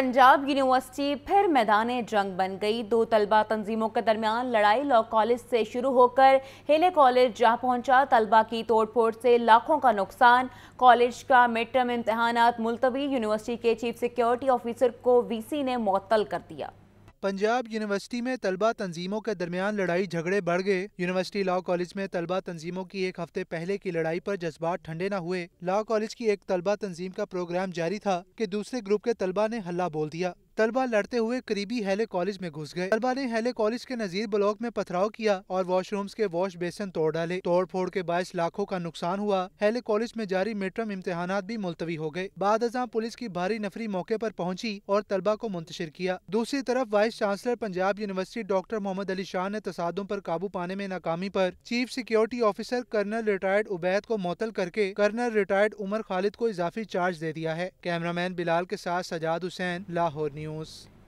Punjab university फिर मैदान जंग बन गई। दो तलबा तंजीमों के दरमियान लड़ाई लॉ कॉलेज से शुरू होकर हेले कॉलेज जा पहुँचा। तलबा की तोड़फोड़ से लाखों का नुकसान। कॉलेज का मिड टर्म इम्तहान मुलतवी यूनिवर्सिटी के चीफ सिक्योरिटी ऑफिसर को वीसी ने मअतल कर दिया। पंजाब यूनिवर्सिटी में तलबा तंजीमों के दरमियान लड़ाई झगड़े बढ़ गए। यूनिवर्सिटी लॉ कॉलेज में तलबा तंजीमों की एक हफ़्ते पहले की लड़ाई पर जज्बात ठंडे न हुए। लॉ कॉलेज की एक तलबा तंजीम का प्रोग्राम जारी था कि दूसरे ग्रुप के तलबा ने हल्ला बोल दिया। तलबा लड़ते हुए करीबी हेले कॉलेज में घुस गए। तलबा ने हेले कॉलेज के नजीर ब्लॉक में पथराव किया और वॉशरूम्स के वॉश बेसन तोड़ डाले। तोड़ फोड़ के बाईस लाखों का नुकसान हुआ। हेले कॉलेज में जारी मिड इम्तहान भी मुलतवी हो गए। बाद पुलिस की भारी नफरी मौके आरोप पहुँची और तलबा को मुंतशिर किया। दूसरी तरफ़ vice chancellor Punjab university doctor Mohammad Ali Shah ने तसादों आरोप काबू पाने में नाकामी आरोप chief security officer colonel retired Ubaid को मुतल करके कर्नल रिटायर्ड उमर खालिद को इजाफी चार्ज दे दिया है। कैमरामैन बिलाल के साथ सजाद हुसैन, लाहौर news.